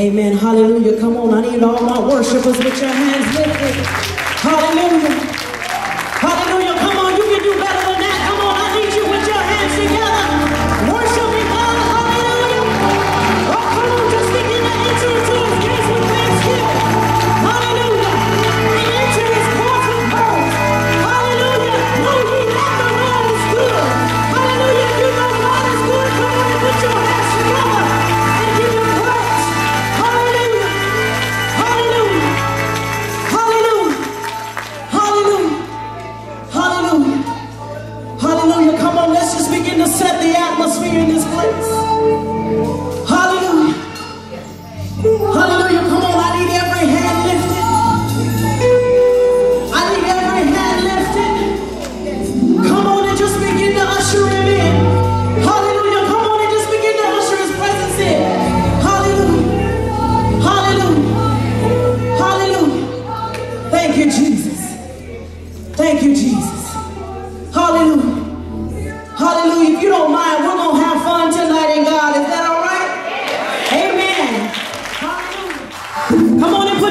Amen. Hallelujah. Come on. I need all my worshipers with your hands lifted. Hallelujah. set the atmosphere in this place.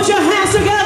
your hands together.